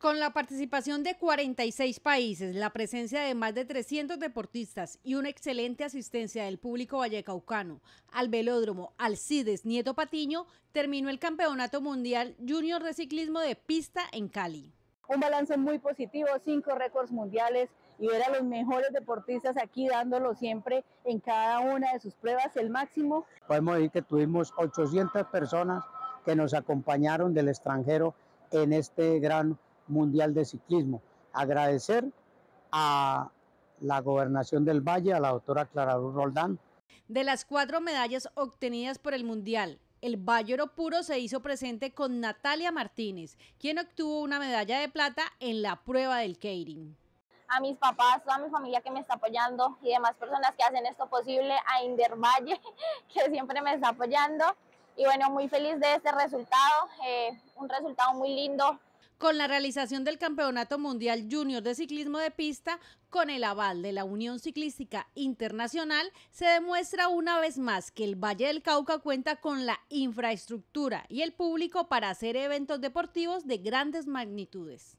Con la participación de 46 países, la presencia de más de 300 deportistas y una excelente asistencia del público vallecaucano al velódromo Alcides Nieto Patiño, terminó el Campeonato Mundial Junior de Ciclismo de Pista en Cali. Un balance muy positivo, cinco récords mundiales y ver a los mejores deportistas aquí dándolo siempre en cada una de sus pruebas el máximo. Podemos decir que tuvimos 800 personas que nos acompañaron del extranjero en este gran Mundial de Ciclismo. Agradecer a la Gobernación del Valle, a la doctora Clara Roldán. De las cuatro medallas obtenidas por el Mundial, el Bayero Puro se hizo presente con Natalia Martínez, quien obtuvo una medalla de plata en la prueba del Keirin. A mis papás, toda mi familia que me está apoyando y demás personas que hacen esto posible, a Inder Valle, que siempre me está apoyando. Y bueno, muy feliz de este resultado, eh, un resultado muy lindo, con la realización del Campeonato Mundial Junior de Ciclismo de Pista, con el aval de la Unión Ciclística Internacional, se demuestra una vez más que el Valle del Cauca cuenta con la infraestructura y el público para hacer eventos deportivos de grandes magnitudes.